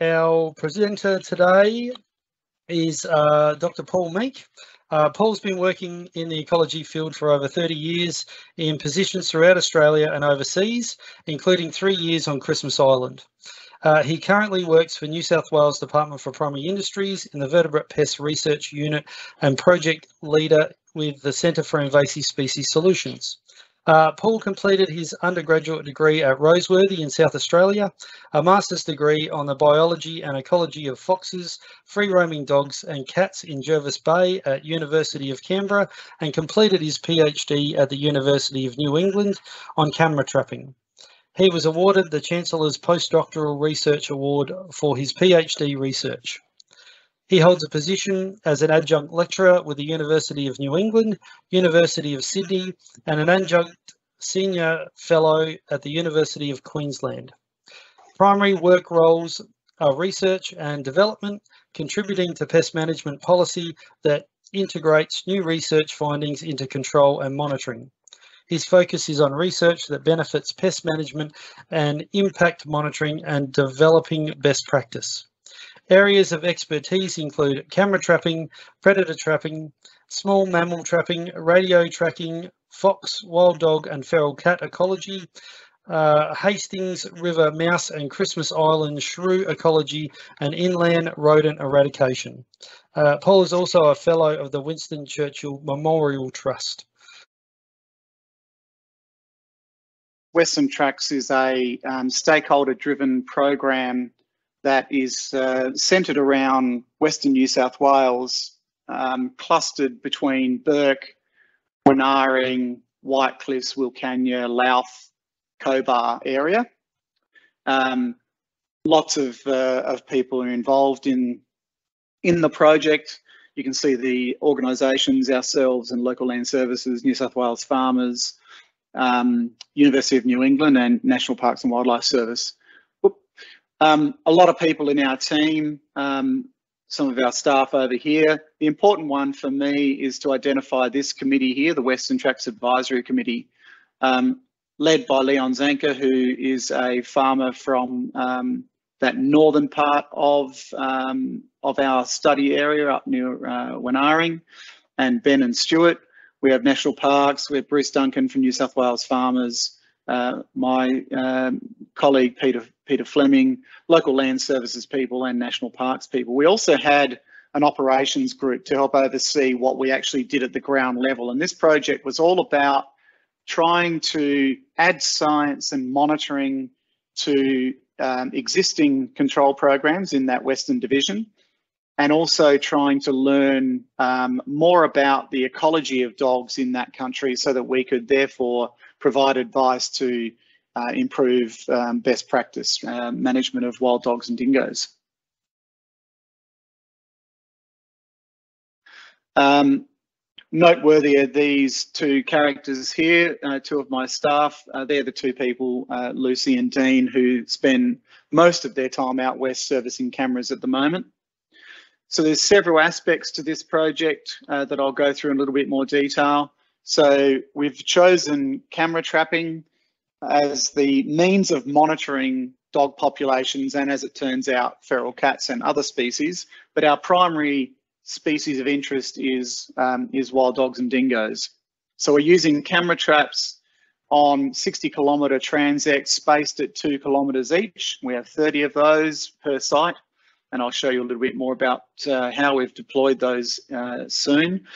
Our presenter today is uh, Dr. Paul Meek. Uh, Paul's been working in the ecology field for over 30 years in positions throughout Australia and overseas, including three years on Christmas Island. Uh, he currently works for New South Wales Department for Primary Industries in the Vertebrate Pest Research Unit and project leader with the Centre for Invasive Species Solutions. Uh, Paul completed his undergraduate degree at Roseworthy in South Australia, a master's degree on the biology and ecology of foxes, free-roaming dogs and cats in Jervis Bay at University of Canberra, and completed his PhD at the University of New England on camera trapping. He was awarded the Chancellor's Postdoctoral Research Award for his PhD research. He holds a position as an adjunct lecturer with the University of New England, University of Sydney, and an adjunct senior fellow at the University of Queensland. Primary work roles are research and development, contributing to pest management policy that integrates new research findings into control and monitoring. His focus is on research that benefits pest management and impact monitoring and developing best practice. Areas of expertise include camera trapping, predator trapping, small mammal trapping, radio tracking, fox, wild dog and feral cat ecology, uh, Hastings River mouse and Christmas Island shrew ecology and inland rodent eradication. Uh, Paul is also a fellow of the Winston Churchill Memorial Trust. Western Tracks is a um, stakeholder driven program that is uh, centred around Western New South Wales, um, clustered between Bourke, Wanaaring, White Cliffs, Wilcannia, Louth, Cobar area. Um, lots of, uh, of people are involved in, in the project. You can see the organisations, ourselves and Local Land Services, New South Wales Farmers, um, University of New England and National Parks and Wildlife Service. Um, a lot of people in our team, um, some of our staff over here. The important one for me is to identify this committee here, the Western Tracks Advisory Committee, um, led by Leon Zanker, who is a farmer from um, that northern part of, um, of our study area up near uh, Wanaaring, and Ben and Stuart. We have national parks. We have Bruce Duncan from New South Wales Farmers. Uh, my um, colleague Peter Peter Fleming, local land services people, and national parks people. We also had an operations group to help oversee what we actually did at the ground level. And this project was all about trying to add science and monitoring to um, existing control programs in that Western Division and also trying to learn um, more about the ecology of dogs in that country so that we could therefore provide advice to uh, improve um, best practice uh, management of wild dogs and dingoes. Um, noteworthy are these two characters here, uh, two of my staff. Uh, they're the two people, uh, Lucy and Dean, who spend most of their time out west servicing cameras at the moment. So there's several aspects to this project uh, that I'll go through in a little bit more detail. So we've chosen camera trapping as the means of monitoring dog populations and as it turns out, feral cats and other species. But our primary species of interest is, um, is wild dogs and dingoes. So we're using camera traps on 60 kilometre transects spaced at two kilometres each. We have 30 of those per site and I'll show you a little bit more about uh, how we've deployed those uh, soon.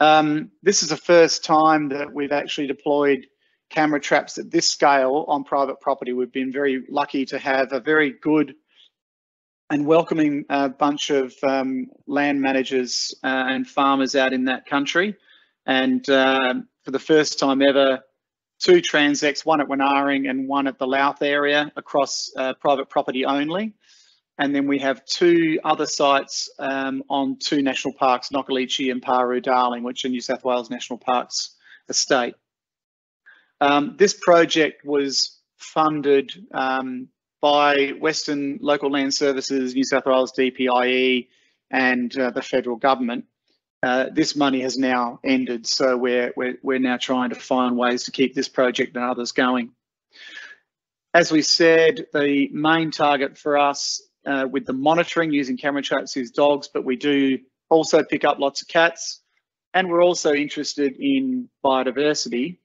Um, this is the first time that we've actually deployed camera traps at this scale on private property. We've been very lucky to have a very good and welcoming uh, bunch of um, land managers uh, and farmers out in that country. And uh, for the first time ever, two transects, one at Wanaaring and one at the Louth area across uh, private property only. And then we have two other sites um, on two national parks, Nocoleche and Paroo Darling, which are New South Wales National Parks estate. Um, this project was funded um, by Western Local Land Services, New South Wales DPIE and uh, the federal government. Uh, this money has now ended, so we're, we're, we're now trying to find ways to keep this project and others going. As we said, the main target for us uh, with the monitoring using camera traps is dogs, but we do also pick up lots of cats. And we're also interested in biodiversity.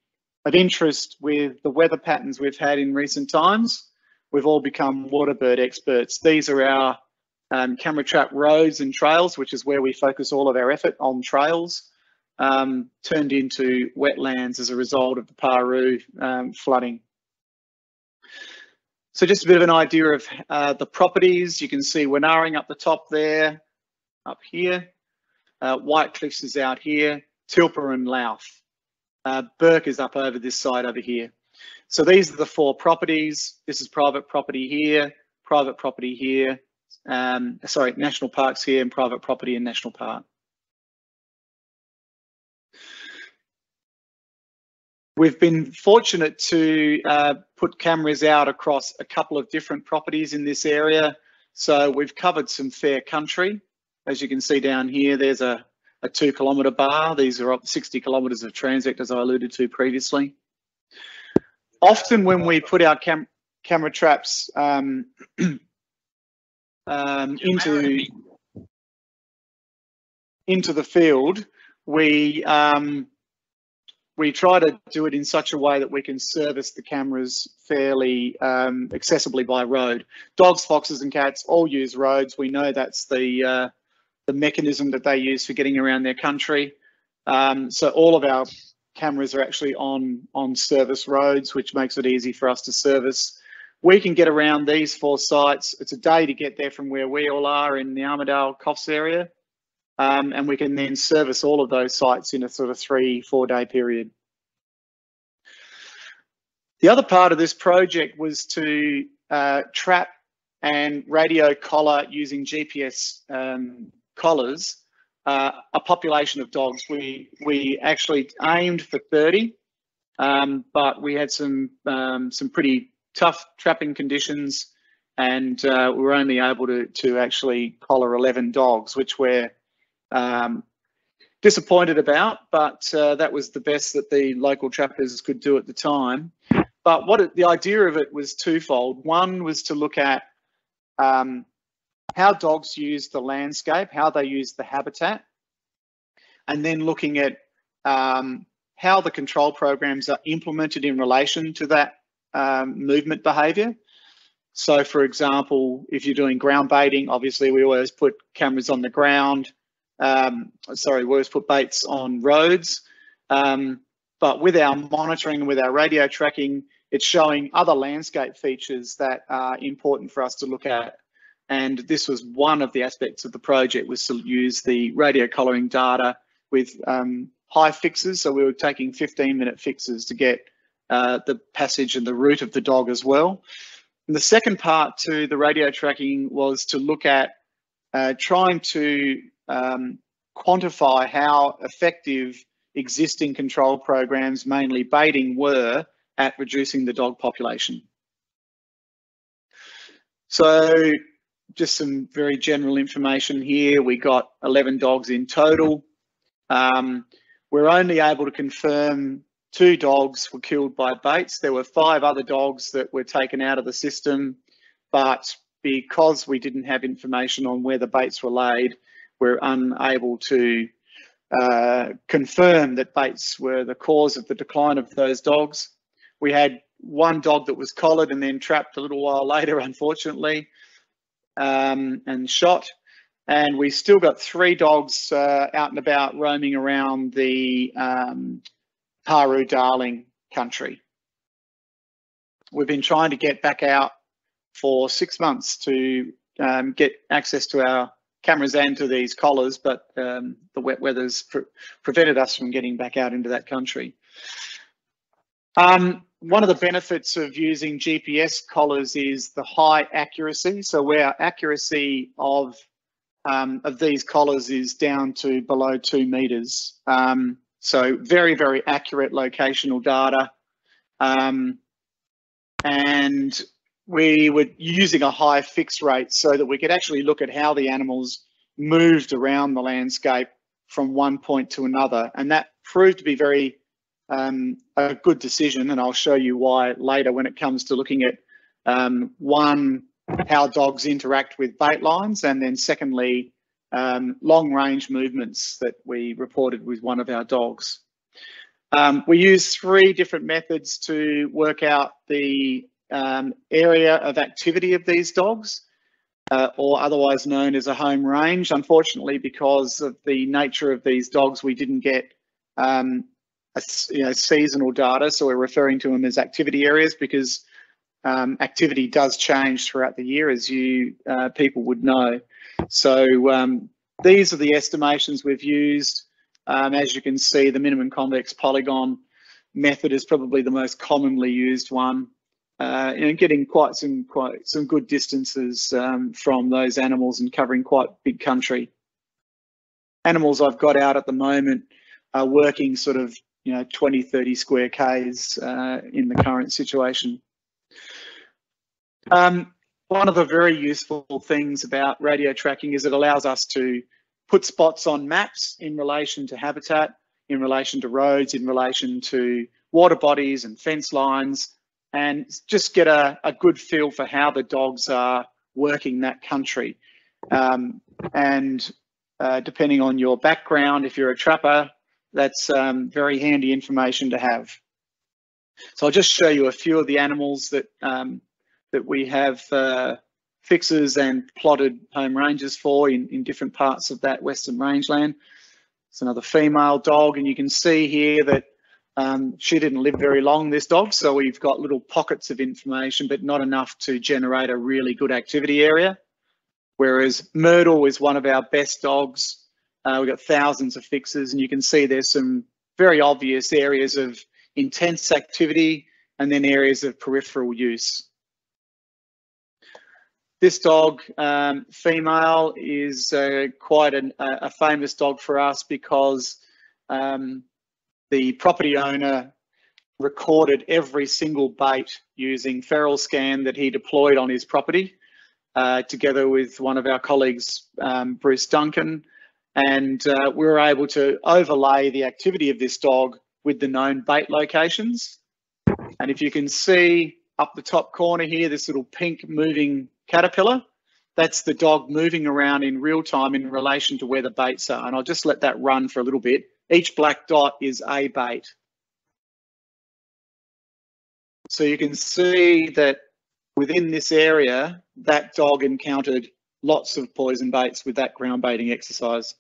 Of interest with the weather patterns we've had in recent times, we've all become waterbird experts. These are our um, camera trap roads and trails, which is where we focus all of our effort on trails, um, turned into wetlands as a result of the Paroo um, flooding. So just a bit of an idea of uh, the properties. You can see Wanaaring up the top there, up here. Uh, White Cliffs is out here, Tilpa and Louth. Uh, Bourke is up over this side over here. So these are the four properties. This is private property here, private property here, um, sorry, national parks here and private property in national park. We've been fortunate to uh, put cameras out across a couple of different properties in this area. So we've covered some fair country. As you can see down here, there's a, a two kilometre bar. These are up 60 kilometres of transect, as I alluded to previously. Often when we put our cam camera traps um, um, into into the field, we um, we try to do it in such a way that we can service the cameras fairly um, accessibly by road. Dogs, foxes, and cats all use roads. We know that's the uh, the mechanism that they use for getting around their country. Um, so all of our cameras are actually on on service roads, which makes it easy for us to service. We can get around these four sites. It's a day to get there from where we all are in the Armidale Coffs area. Um, and we can then service all of those sites in a sort of three, four day period. The other part of this project was to uh, trap and radio collar using GPS um, collars uh, a population of dogs. We we actually aimed for 30, um, but we had some um, some pretty tough trapping conditions, and uh, we were only able to to actually collar 11 dogs, which we're um, disappointed about. But uh, that was the best that the local trappers could do at the time. But what it, the idea of it was twofold. One was to look at um, how dogs use the landscape, how they use the habitat, and then looking at um, how the control programs are implemented in relation to that um, movement behaviour. So, for example, if you're doing ground baiting, obviously we always put cameras on the ground. Um, sorry, we always put baits on roads. Um, but with our monitoring with our radio tracking, it's showing other landscape features that are important for us to look at. And this was one of the aspects of the project was to use the radio collaring data with um, high fixes. So we were taking 15 minute fixes to get uh, the passage and the route of the dog as well. And the second part to the radio tracking was to look at uh, trying to um, quantify how effective existing control programs, mainly baiting, were at reducing the dog population. So just some very general information here. We got 11 dogs in total. Um, we're only able to confirm two dogs were killed by baits. There were five other dogs that were taken out of the system, but because we didn't have information on where the baits were laid, we're unable to uh, confirm that baits were the cause of the decline of those dogs. We had one dog that was collared and then trapped a little while later, unfortunately, um, and shot. And we still got three dogs uh, out and about roaming around the um, Darling country. We've been trying to get back out for six months to um, get access to our cameras and to these collars, but um, the wet weather's pre prevented us from getting back out into that country. Um, one of the benefits of using GPS collars is the high accuracy. So where accuracy of um, of these collars is down to below two meters. Um, so very, very accurate locational data. Um, and we were using a high fixed rate so that we could actually look at how the animals moved around the landscape from one point to another. And that proved to be very um, a good decision. And I'll show you why later when it comes to looking at um, one how dogs interact with bait lines, and then secondly, um, long range movements that we reported with one of our dogs. Um, we use three different methods to work out the um, area of activity of these dogs, uh, or otherwise known as a home range. Unfortunately, because of the nature of these dogs, we didn't get um, a, you know, seasonal data, so we're referring to them as activity areas because um, activity does change throughout the year, as you uh, people would know. So um, these are the estimations we've used. Um, as you can see, the minimum convex polygon method is probably the most commonly used one. Uh, and getting quite some quite some good distances um, from those animals and covering quite big country. Animals I've got out at the moment are working sort of you know 20 30 square k's uh, in the current situation. Um, one of the very useful things about radio tracking is it allows us to put spots on maps in relation to habitat, in relation to roads, in relation to water bodies and fence lines, and just get a, a good feel for how the dogs are working that country. Um, and uh, depending on your background, if you're a trapper, that's um, very handy information to have. So I'll just show you a few of the animals that um, that we have uh, fixes and plotted home ranges for in, in different parts of that western rangeland. It's another female dog, and you can see here that um, she didn't live very long, this dog, so we've got little pockets of information, but not enough to generate a really good activity area. Whereas Myrtle is one of our best dogs. Uh, we've got thousands of fixes, and you can see there's some very obvious areas of intense activity and then areas of peripheral use. This dog, um, female, is uh, quite an, a famous dog for us because um, the property owner recorded every single bait using feral scan that he deployed on his property, uh, together with one of our colleagues, um, Bruce Duncan, and uh, we were able to overlay the activity of this dog with the known bait locations. And if you can see up the top corner here, this little pink moving caterpillar, that's the dog moving around in real time in relation to where the baits are. And I'll just let that run for a little bit. Each black dot is a bait. So you can see that within this area, that dog encountered lots of poison baits with that ground baiting exercise.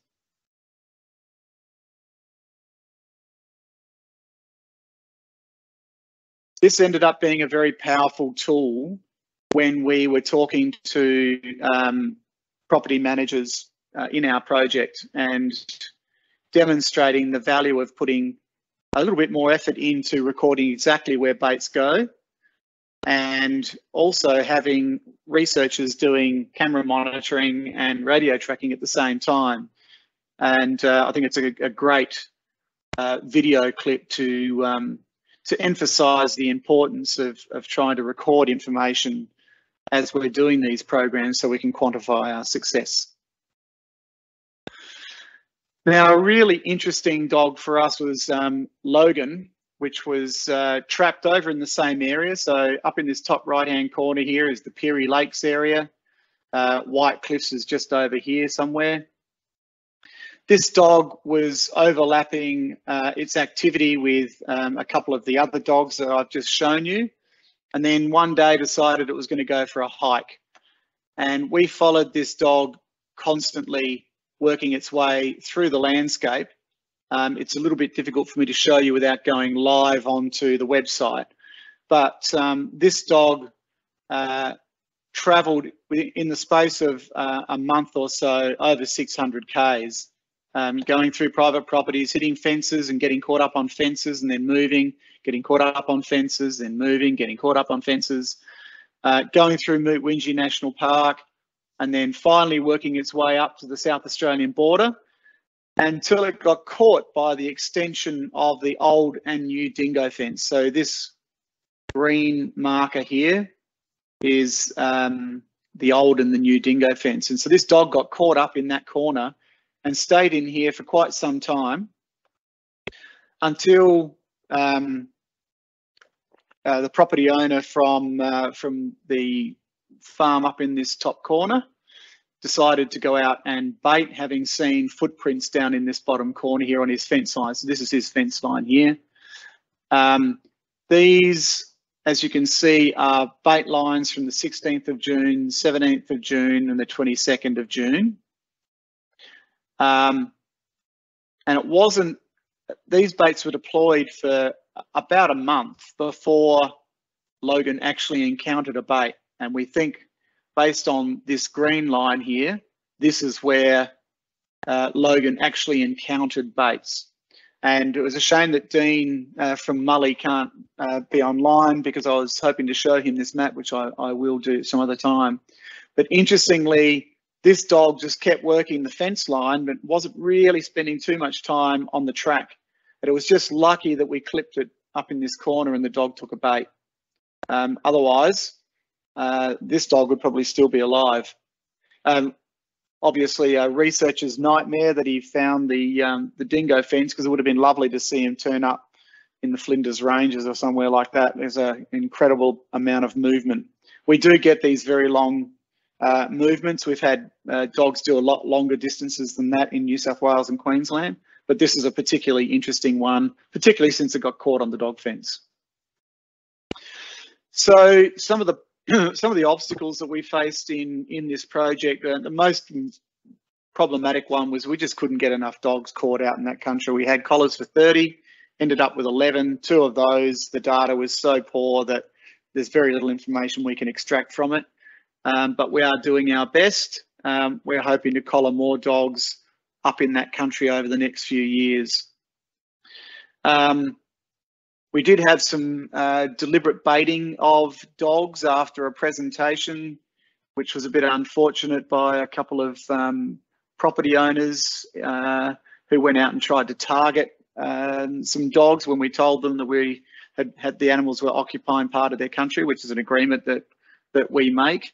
This ended up being a very powerful tool when we were talking to um, property managers uh, in our project and demonstrating the value of putting a little bit more effort into recording exactly where baits go and also having researchers doing camera monitoring and radio tracking at the same time. And uh, I think it's a, a great uh, video clip to um, to emphasise the importance of, of trying to record information as we're doing these programs so we can quantify our success. Now, a really interesting dog for us was um, Logan, which was uh, trapped over in the same area. So up in this top right-hand corner here is the Peery Lakes area. Uh, White Cliffs is just over here somewhere. This dog was overlapping uh, its activity with um, a couple of the other dogs that I've just shown you and then one day decided it was going to go for a hike. And we followed this dog constantly working its way through the landscape. Um, it's a little bit difficult for me to show you without going live onto the website. But um, this dog uh, travelled in the space of uh, a month or so over 600 Ks um, going through private properties, hitting fences and getting caught up on fences and then moving, getting caught up on fences, then moving, getting caught up on fences, uh, going through Moot National Park, and then finally working its way up to the South Australian border until it got caught by the extension of the old and new dingo fence. So this green marker here is um, the old and the new dingo fence. And so this dog got caught up in that corner and stayed in here for quite some time until um, uh, the property owner from uh, from the farm up in this top corner, decided to go out and bait, having seen footprints down in this bottom corner here on his fence line. So this is his fence line here. Um, these, as you can see, are bait lines from the 16th of June, 17th of June, and the 22nd of June. Um, and it wasn't, these baits were deployed for about a month before Logan actually encountered a bait. And we think based on this green line here, this is where uh, Logan actually encountered baits. And it was a shame that Dean uh, from Mully can't uh, be online because I was hoping to show him this map, which I, I will do some other time. But interestingly, this dog just kept working the fence line, but wasn't really spending too much time on the track. But it was just lucky that we clipped it up in this corner and the dog took a bait. Um, otherwise, uh, this dog would probably still be alive. Um, obviously, a researcher's nightmare that he found the um, the dingo fence because it would have been lovely to see him turn up in the Flinders Ranges or somewhere like that. There's an incredible amount of movement. We do get these very long uh, movements. We've had uh, dogs do a lot longer distances than that in New South Wales and Queensland, but this is a particularly interesting one, particularly since it got caught on the dog fence. So some of the some of the obstacles that we faced in in this project, uh, the most problematic one was we just couldn't get enough dogs caught out in that country. We had collars for 30, ended up with 11. Two of those, the data was so poor that there's very little information we can extract from it. Um, but we are doing our best. Um, we're hoping to collar more dogs up in that country over the next few years. Um, we did have some uh, deliberate baiting of dogs after a presentation, which was a bit unfortunate by a couple of um, property owners uh, who went out and tried to target um, some dogs when we told them that we had, had the animals were occupying part of their country, which is an agreement that that we make.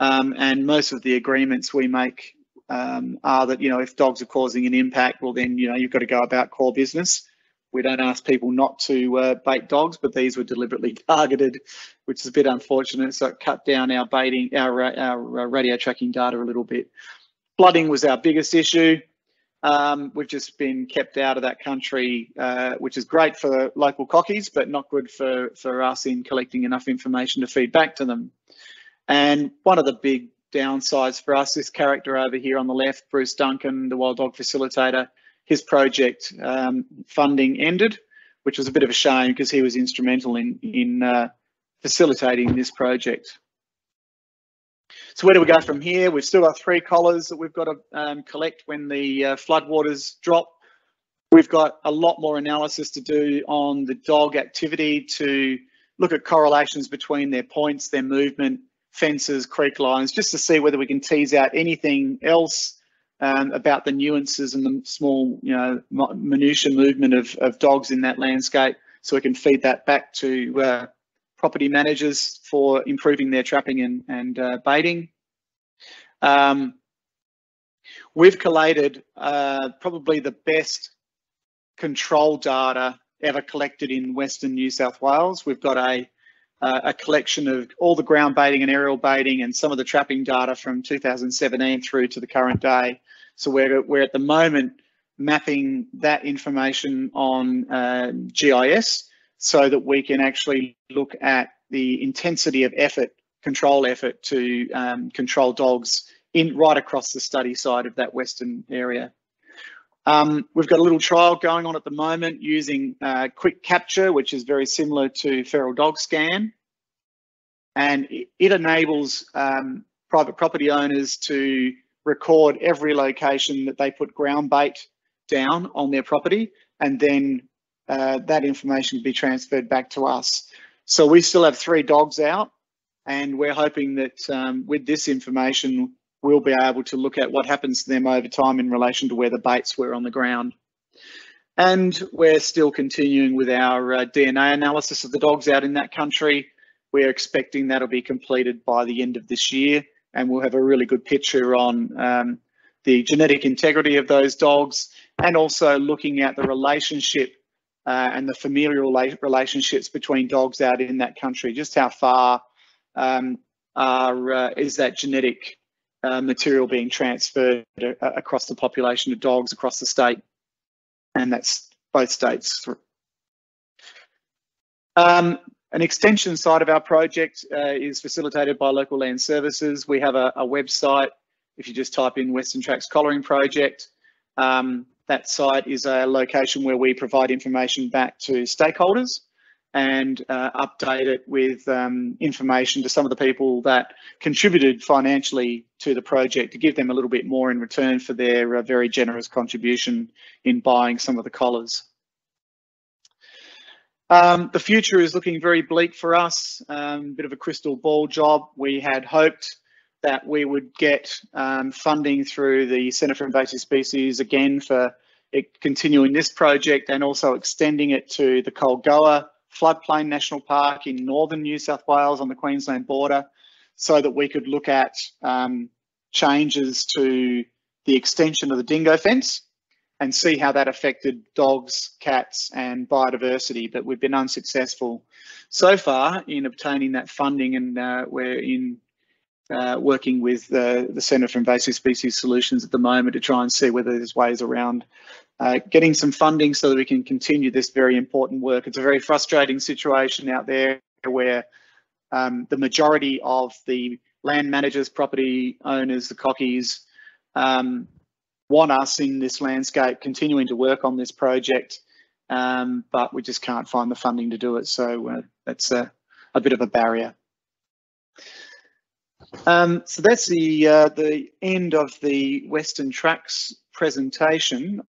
Um, and most of the agreements we make um, are that you know if dogs are causing an impact, well then you know you've got to go about core business. We don't ask people not to uh, bait dogs, but these were deliberately targeted, which is a bit unfortunate. So it cut down our baiting, our, uh, our uh, radio tracking data a little bit. Flooding was our biggest issue. Um, we've just been kept out of that country, uh, which is great for local cockies, but not good for, for us in collecting enough information to feed back to them. And one of the big downsides for us, this character over here on the left, Bruce Duncan, the wild dog facilitator, his project um, funding ended, which was a bit of a shame because he was instrumental in, in uh, facilitating this project. So where do we go from here? We've still got three collars that we've got to um, collect when the uh, floodwaters drop. We've got a lot more analysis to do on the dog activity to look at correlations between their points, their movement, fences, creek lines, just to see whether we can tease out anything else um, about the nuances and the small, you know, minutia movement of, of dogs in that landscape, so we can feed that back to uh, property managers for improving their trapping and, and uh, baiting. Um, we've collated uh, probably the best control data ever collected in Western New South Wales. We've got a uh, a collection of all the ground baiting and aerial baiting and some of the trapping data from 2017 through to the current day. So we're, we're at the moment mapping that information on uh, GIS so that we can actually look at the intensity of effort, control effort to um, control dogs in right across the study side of that western area. Um, we've got a little trial going on at the moment using uh, quick capture, which is very similar to feral dog scan. And it, enables um, private property owners to record every location that they put ground bait down on their property and then uh, that information can be transferred back to us. So we still have three dogs out and we're hoping that um, with this information we'll be able to look at what happens to them over time in relation to where the baits were on the ground. And we're still continuing with our uh, DNA analysis of the dogs out in that country. We're expecting that'll be completed by the end of this year and we'll have a really good picture on um, the genetic integrity of those dogs and also looking at the relationship uh, and the familial relationships between dogs out in that country, just how far um, are uh, is that genetic uh, material being transferred uh, across the population of dogs across the state, and that's both states. Um, an extension side of our project uh, is facilitated by Local Land Services. We have a, a, website. If you just type in Western Tracks Collaring Project, um, that site is a location where we provide information back to stakeholders and uh, update it with um, information to some of the people that contributed financially to the project to give them a little bit more in return for their uh, very generous contribution in buying some of the collars. Um, the future is looking very bleak for us, a um, bit of a crystal ball job. We had hoped that we would get um, funding through the Centre for Invasive Species again for continuing this project and also extending it to the Culgoa Floodplain National Park in northern New South Wales on the Queensland border so that we could look at um, changes to the extension of the dingo fence and see how that affected dogs, cats, and biodiversity. But we've been unsuccessful so far in obtaining that funding, and uh, we're in uh, working with uh, the Centre for Invasive Species Solutions at the moment to try and see whether there's ways around uh, getting some funding so that we can continue this very important work. It's a very frustrating situation out there where um, the majority of the land managers, property owners, the cockies, um, want us in this landscape continuing to work on this project, um, but we just can't find the funding to do it. So uh, that's a, a, bit of a barrier. Um, so that's the uh, the end of the Western Tracks presentation.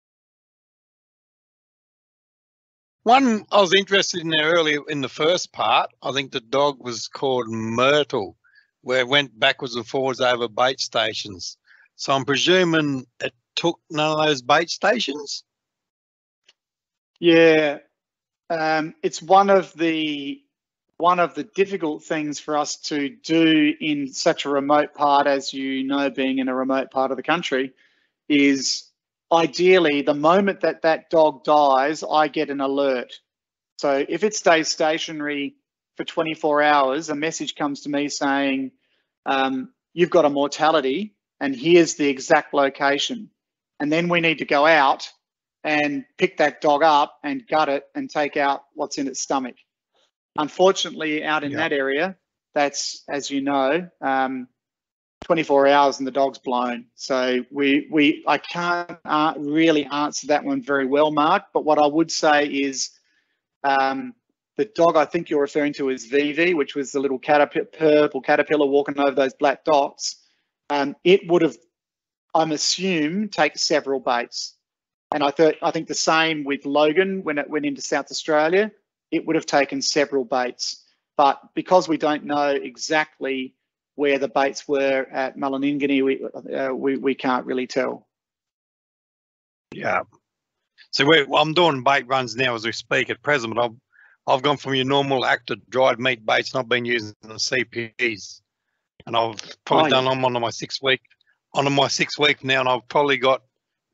One I was interested in there earlier in the first part. I think the dog was called Myrtle, where it went backwards and forwards over bait stations. So I'm presuming it took none of those bait stations? Yeah, um, it's one of the one of the difficult things for us to do in such a remote part, as you know, being in a remote part of the country, is ideally the moment that that dog dies, I get an alert. So if it stays stationary for 24 hours, a message comes to me saying, um, you've got a mortality and here's the exact location and then we need to go out and pick that dog up and gut it and take out what's in its stomach. Unfortunately, out in yeah. that area, that's as you know, um, 24 hours and the dog's blown. So we we I can't uh, really answer that one very well, Mark. But what I would say is um, the dog I think you're referring to is Vivi, which was the little caterp- purple caterpillar walking over those black dots. Um, it would have I'm assume take several baits. And I thought I think the same with Logan when it went into South Australia, it would have taken several baits. But because we don't know exactly where the baits were at Mullunningany, we uh, we, we can't really tell. Yeah. So I'm doing bait runs now as we speak at present, but I've I've gone from your normal active dried meat baits and I've been using the CPs. And I've probably oh, done yeah. them on my six week on my six week now, and I've probably got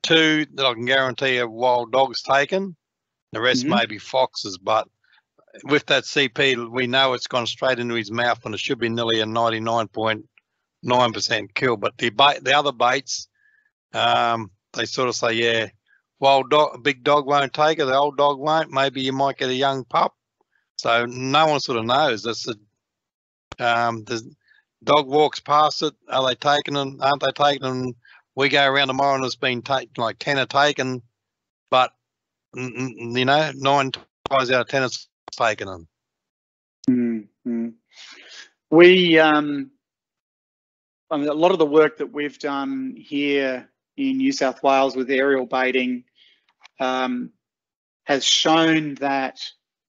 two that I can guarantee are wild dogs taken. The rest mm-hmm. may be foxes, but with that CP, we know it's gone straight into his mouth, and it should be nearly a ninety nine point nine percent kill. But the bait, the other baits, um, they sort of say, yeah, wild dog, big dog won't take it, the old dog won't. Maybe you might get a young pup. So no one sort of knows. That's a um, there's dog walks past it. Are they taking them? Aren't they taking them? We go around tomorrow and it's been taken, like 10 are taken, but, you know, nine times out of 10 it's taken them. Mm-hmm. We, um, I mean, a lot of the work that we've done here in New South Wales with aerial baiting um, has shown that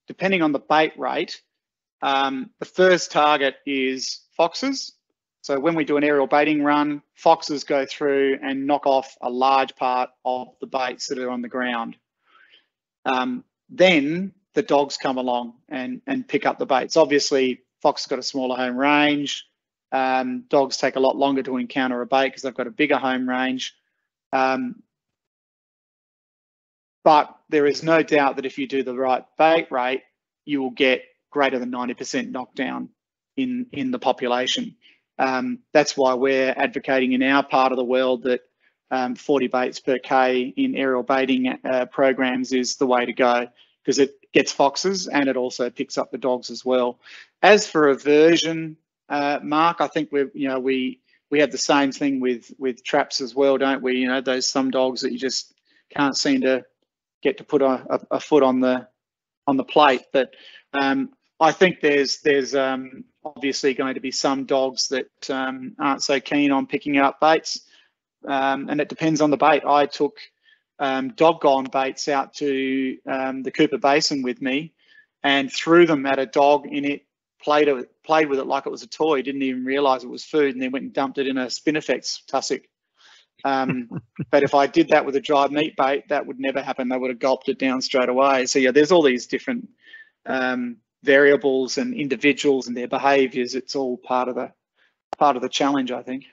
depending on the bait rate, um, the first target is foxes. So when we do an aerial baiting run, foxes go through and knock off a large part of the baits that are on the ground. Um, then the dogs come along and, and pick up the baits. Obviously, fox got a smaller home range. Um, dogs take a lot longer to encounter a bait because they've got a bigger home range. Um, but there is no doubt that if you do the right bait rate, you will get greater than 90% knockdown in in the population. um, that's why we're advocating in our part of the world that um, 40 baits per K in aerial baiting uh, programs is the way to go because it gets foxes and it also picks up the dogs as well. As for aversion, uh, Mark, I think we you know we we have the same thing with with traps as well, don't we? You know, those some dogs that you just can't seem to get to put a, a, a foot on the on the plate. But um, I think there's there's um, obviously going to be some dogs that um, aren't so keen on picking up baits, um, and it depends on the bait. I took um, DOGGONE baits out to um, the Cooper Basin with me, and threw them at a dog in it. Played it, played with it like it was a toy. Didn't even realise it was food, and then went and dumped it in a Spinifex tussock. Um, but if I did that with a dried meat bait, that would never happen. They would have gulped it down straight away. So yeah, there's all these different um, variables and individuals and their behaviours. It's all part of the part of the challenge, I think.